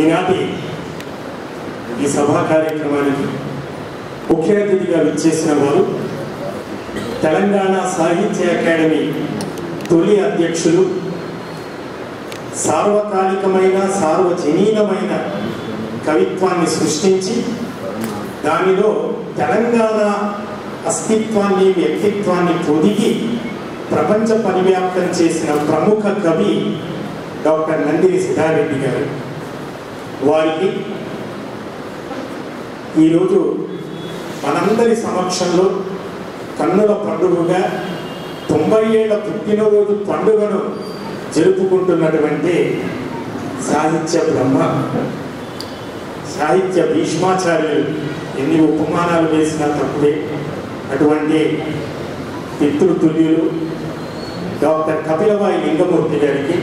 ఈనాటి ఈ సభా కార్యక్రమానికి ముఖ్య అతిథిగా విచ్చేసిన వారు తెలంగాణ సాహిత్య అకాడమీ తొలి అధ్యక్షులు సార్వకాలికమైన సార్వజనీనమైన కవిత్వాన్ని సృష్టించి దానిలో తెలంగాణ అస్తిత్వాన్ని వ్యక్తిత్వాన్ని పొదిగి ప్రపంచ పరివ్యాప్తం చేసిన ప్రముఖ కవి డాక్టర్ నందిని సిద్ధారెడ్డి గారు. వారికి ఈరోజు మనందరి సమక్షంలో కన్నుల పండుగగా తొంభై ఏళ్ళ పుట్టినరోజు పండుగను జరుపుకుంటున్నటువంటి సాహిత్య బ్రహ్మ సాహిత్య భీష్మాచార్యులు ఎన్ని ఉపమానాలు వేసినా తప్పుడే అటువంటి పితృతుల్యులు డాక్టర్ కపిలవాయి లింగమూర్తి గారికి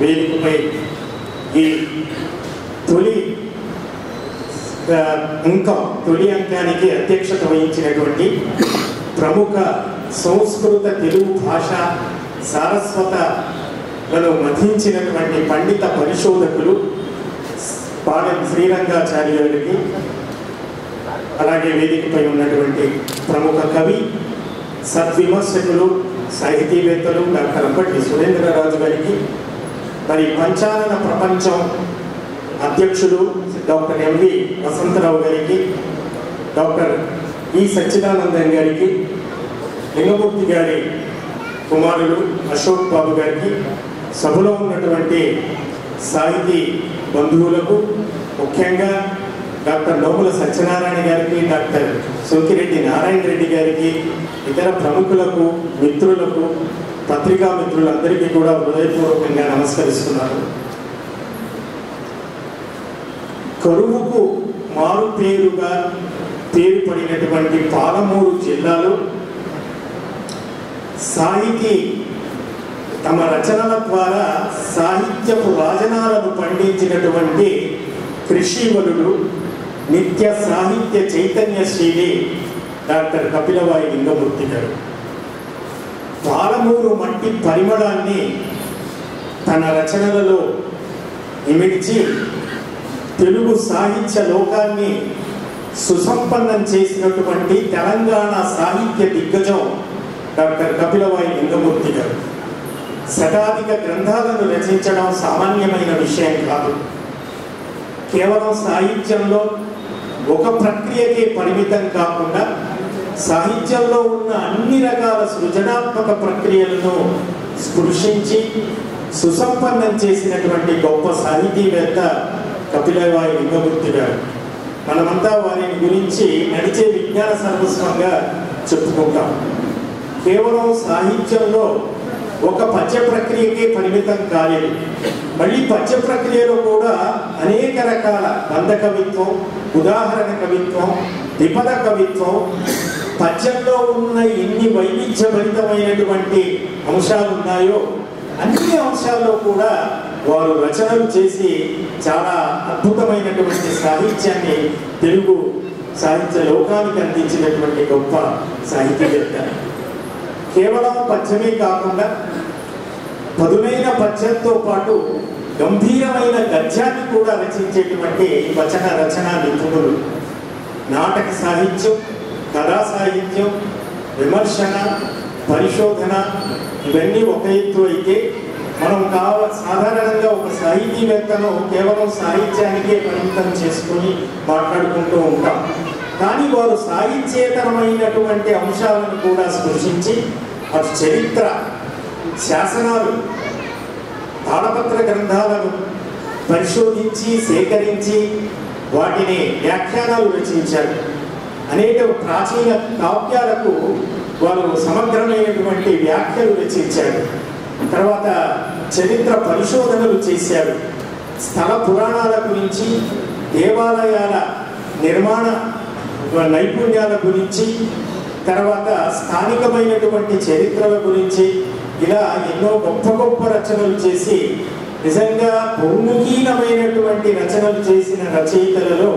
వేదికపై ఈ తొలి ఆ, అంకం తొలి అంకానికి అధ్యక్షత వహించినటువంటి ప్రముఖ సంస్కృత తెలుగు భాష సారస్వతలను మధించినటువంటి పండిత పరిశోధకులు పాడెం శ్రీరంగాచార్యులకి అలాగే వేదికపై ఉన్నటువంటి ప్రముఖ కవి సద్విమర్శకులు సాహితీవేత్తలు డాక్టర్ అంబటి సురేంద్రరాజు గారికి. మరి పంచాలన ప్రపంచం అధ్యక్షుడు డాక్టర్ ఎంవి వసంతరావు గారికి డాక్టర్ ఈ సచ్చిదానందన్ గారికి లింగమూర్తి గారి కుమారుడు అశోక్ బాబు గారికి సభలో ఉన్నటువంటి సాహితీ బంధువులకు ముఖ్యంగా డాక్టర్ నోముల సత్యనారాయణ గారికి డాక్టర్ సోకిరెడ్డి నారాయణ రెడ్డి గారికి ఇతర ప్రముఖులకు మిత్రులకు పత్రికా మిత్రులందరికీ కూడా హృదయపూర్వకంగా నమస్కరిస్తున్నాను. కరువుకు మారుపేరుగా పేరు పడినటువంటి పాలమూరు జిల్లాలో సాహితీ తమ రచనల ద్వారా సాహిత్యపు రాజనాలను పండించినటువంటి కృషివరుడు నిత్య సాహిత్య చైతన్యశీలి డాక్టర్ కపిలవాయి లింగమూర్తి గారు. పాలమూరు మట్టి పరిమళాన్ని తన రచనలలో ఇమిడ్చి తెలుగు సాహిత్య లోకాన్ని సుసంపన్నం చేసినటువంటి తెలంగాణ సాహిత్య దిగ్గజం డాక్టర్ కపిలవాయి లింగమూర్తి గారు. శతాధిక గ్రంథాలను రచించడం సామాన్యమైన విషయం కాదు. కేవలం సాహిత్యంలో ఒక ప్రక్రియకే పరిమితం కాకుండా సాహిత్యంలో ఉన్న అన్ని రకాల సృజనాత్మక ప్రక్రియలను స్పృశించి సుసంపన్నం చేసినటువంటి గొప్ప సాహితీవేత్త కపిలవాయి లింగమూర్తి గారు మనమంతా వారిని గురించి నడిచే విజ్ఞాన సర్వస్వంగా చెప్పుకుంటాం. కేవలం సాహిత్యంలో ఒక పద్య ప్రక్రియకే పరిమితం కాలేదు. మళ్ళీ పద్య ప్రక్రియలో కూడా అనేక రకాల బంధ కవిత్వం ఉదాహరణ కవిత్వం ద్విపద కవిత్వం పద్యంలో ఉన్న ఎన్ని వైవిధ్యభరితమైనటువంటి అంశాలు ఉన్నాయో అన్ని అంశాల్లో కూడా వారు రచనలు చేసి చాలా అద్భుతమైనటువంటి సాహిత్యాన్ని తెలుగు సాహిత్య లోకానికి అందించినటువంటి గొప్ప సాహిత్యవేత్త కేవలం పద్యమే కాకుండా పదునైన పద్యంతో పాటు గంభీరమైన గద్యాన్ని కూడా రచించేటువంటి వచన రచన నిపుణులు. నాటక సాహిత్యం కథా సాహిత్యం విమర్శన పరిశోధన ఇవన్నీ ఒక ఎత్తు అయితే మనం కావ సాధారణంగా ఒక సాహితీవేత్తను కేవలం సాహిత్యానికే పరిమితం చేసుకొని మాట్లాడుకుంటూ ఉంటాం. కానీ వారు సాహిత్యేతరమైనటువంటి అంశాలను కూడా స్పృశించి అటు చరిత్ర శాసనాలు తాళపత్ర గ్రంథాలను పరిశోధించి సేకరించి వాటిని వ్యాఖ్యానాలు రచించారు. అనేక ప్రాచీన కావ్యాలకు వారు సమగ్రమైనటువంటి వ్యాఖ్యలు రచించారు. తర్వాత చరిత్ర పరిశోధనలు చేశారు స్థల పురాణాల గురించి దేవాలయాల నిర్మాణ నైపుణ్యాల గురించి తర్వాత స్థానికమైనటువంటి చరిత్రల గురించి ఇలా ఎన్నో గొప్ప గొప్ప రచనలు చేసి నిజంగా బహుముఖీనమైనటువంటి రచనలు చేసిన రచయితలలో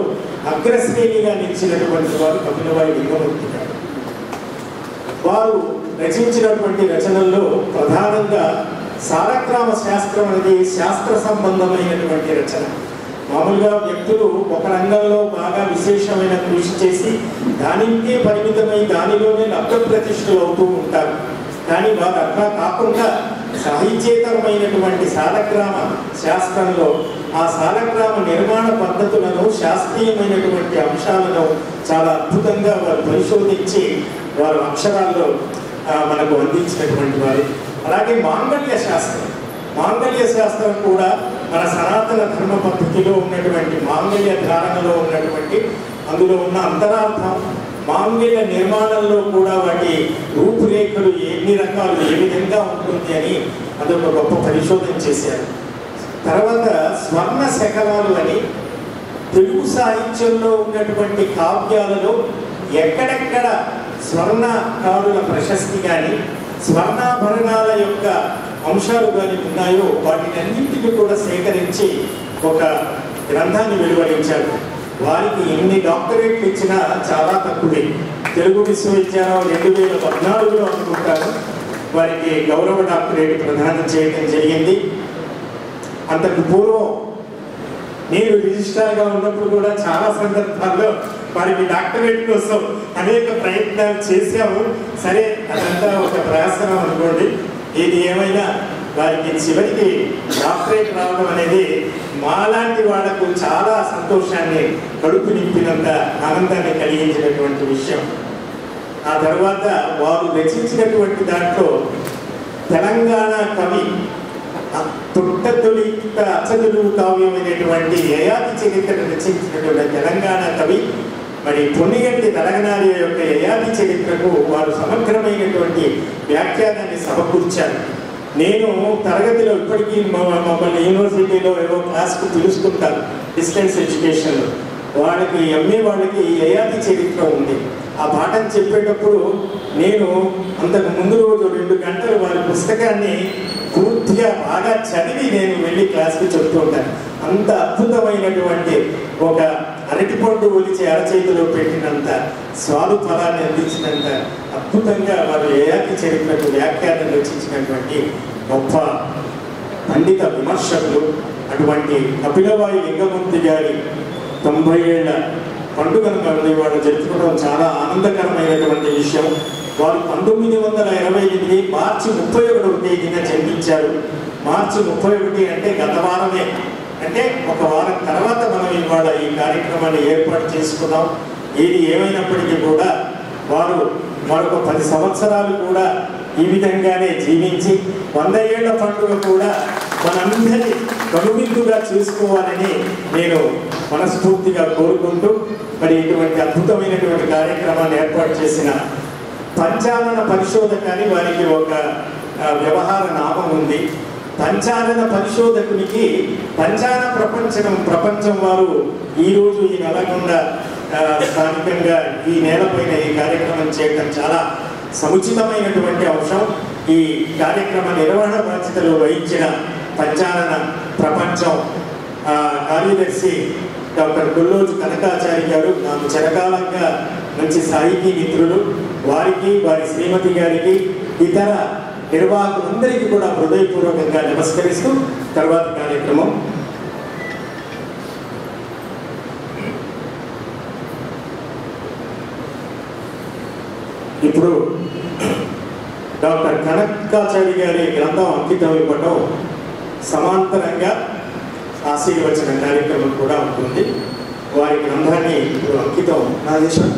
అగ్రశ్రేణిగా నిలిచినటువంటి వారు కపిలవాయి లింగమూర్తి గారు వారు రచించినటువంటి రచనల్లో ప్రధానంగా సాలగ్రామ శాస్త్రం అనేది శాస్త్ర సంబంధమైనటువంటి రచన. మామూలుగా వ్యక్తులు ఒక రంగంలో బాగా విశేషమైన కృషి చేసి దానికే పరిమితమై దానిలోనే లబ్ధ ప్రతిష్టలు అవుతూ ఉంటారు. కానీ వారు అట్లా కాకుండా సాహిత్యేతరమైనటువంటి సాలగ్రామ శాస్త్రంలో ఆ సాలగ్రామ నిర్మాణ పద్ధతులను శాస్త్రీయమైనటువంటి అంశాలను చాలా అద్భుతంగా వారు పరిశోధించి వారు అక్షరాల్లో మనకు అందించినటువంటి వారు. అలాగే మాంగళ్య శాస్త్రం. మాంగళ్య శాస్త్రం కూడా మన సనాతన ధర్మ పద్ధతిలో ఉన్నటువంటి మాంగళ్య ధారణలో ఉన్నటువంటి అందులో ఉన్న అంతరార్థం. మాంగళ్య నిర్మాణంలో కూడా వాటి రూపురేఖలు ఎన్ని రకాలు ఏ విధంగా ఉంటుంది అని అదొక గొప్ప పరిశోధన చేశారు. తర్వాత స్వర్ణ శకలాలు అని తెలుగు సాహిత్యంలో ఉన్నటువంటి కావ్యాలలో ఎక్కడెక్కడ స్వర్ణకారుల ప్రశస్తి కానీ స్వర్ణాభరణాల యొక్క అంశాలు కానీ ఉన్నాయో వాటినన్నింటినీ కూడా సేకరించి ఒక గ్రంథాన్ని వెలువరించారు. వారికి ఎన్ని డాక్టరేట్లు ఇచ్చినా చాలా తక్కువే. తెలుగు విశ్వవిద్యాలయం రెండు వేల పద్నాలుగులో అనుకుంటాను వారికి గౌరవ డాక్టరేట్ ప్రదానం చేయడం జరిగింది. అంతకు పూర్వం నేను రిజిస్ట్రార్గా ఉన్నప్పుడు కూడా చాలా సందర్భాల్లో వారికి డాక్టరేట్ కోసం అనేక ప్రయత్నాలు చేశాము. సరే అదంతా ఒక ప్రయాసం అనుకోండి. ఏది ఏమైనా వారికి చివరికి డాక్టరేట్ రావడం అనేది మాలాంటి వాళ్ళకు చాలా సంతోషాన్ని కడుపు నింపినంత ఆనందాన్ని కలిగించినటువంటి విషయం. ఆ తర్వాత వారు రచించినటువంటి దాంట్లో తెలంగాణ కవి తొట్టతొలిత అచ్చదులు కావ్యమైనటువంటి యయాతి చరిత్ర రచించినటువంటి తెలంగాణ కవి మరి పొన్నిగంటి తలగనారి యొక్క యయాతి చరిత్రకు వారు సమగ్రమైనటువంటి వ్యాఖ్యానాన్ని సమకూర్చారు. నేను తరగతిలో ఇప్పటికీ మా- మమ్మల్ని యూనివర్సిటీలో ఏవో క్లాస్కు పిలుస్తుంటారు డిస్టెన్స్ ఎడ్యుకేషన్లో. వాళ్ళకి ఎంఏ వాళ్ళకి యయాతి చరిత్ర ఉంది. ఆ పాఠం చెప్పేటప్పుడు నేను అంతకు ముందు రోజు రెండు గంటలు వారి పుస్తకాన్ని పూర్తిగా బాగా చదివి నేను వెళ్ళి క్లాస్కి చెప్తూ ఉంటాను అంత అద్భుతమైనటువంటి ఒక అరటిపండు ఒలిచి అరచేతిలో పెట్టినంత స్వాదు ఫలాన్ని అందించినంత అద్భుతంగా వారు ఏయాకి చరిత్రకు వ్యాఖ్యానం రచించినటువంటి గొప్ప పండిత విమర్శకులు అటువంటి కపిలవాయి లింగమూర్తి గారి తొంభై ఏళ్ళ పండుగను కలిగి వాళ్ళు జరుపుకోవడం చాలా ఆనందకరమైనటువంటి విషయం. వారు పంతొమ్మిది వందల ఇరవై ఎనిమిది మార్చి ముప్పై ఒకటవ తేదీన జన్మించారు. మార్చి ముప్పై ఒకటి అంటే గత వారమే. అంటే ఒక వారం తర్వాత మనం ఇవాళ ఈ కార్యక్రమాన్ని ఏర్పాటు చేసుకున్నాం ఏది ఏమైనప్పటికీ కూడా వారు మరొక పది సంవత్సరాలు కూడా ఈ విధంగానే జీవించి వంద ఏళ్ళ పండుగ కూడా మనందరి కనువిందుగా చూసుకోవాలని నేను మనస్ఫూర్తిగా కోరుకుంటూ మరి ఇటువంటి అద్భుతమైనటువంటి కార్యక్రమాన్ని ఏర్పాటు చేసిన పంచాలన పరిశోధక అని వారికి ఒక వ్యవహార నామం ఉంది. పంచాలన పరిశోధకునికి పంచాన ప్రపంచం ప్రపంచం వారు ఈరోజు ఈ నల్గొండ స్థానికంగా ఈ నేలపైన ఈ కార్యక్రమం చేయడం చాలా సముచితమైనటువంటి అంశం. ఈ కార్యక్రమ నిర్వహణ బాధ్యతలు వహించిన పంచాలన ప్రపంచం కార్యదర్శి డాక్టర్ గుల్లోజు కనకాచారి గారు నాకు చిరకాలంగా మంచి సాహితీ మిత్రులు. వారికి వారి శ్రీమతి గారికి ఇతర నిర్వాహకులందరికీ కూడా హృదయపూర్వకంగా నమస్కరిస్తూ తర్వాత కార్యక్రమం. ఇప్పుడు డాక్టర్ కనకాచారి గారి గ్రంథం అంకితం ఇవ్వటం సమాంతరంగా ఆశీర్వచన కార్యక్రమం కూడా ఉంటుంది. వారి గ్రంథాన్ని ఇప్పుడు అంకితం. నాగేశ్వర్.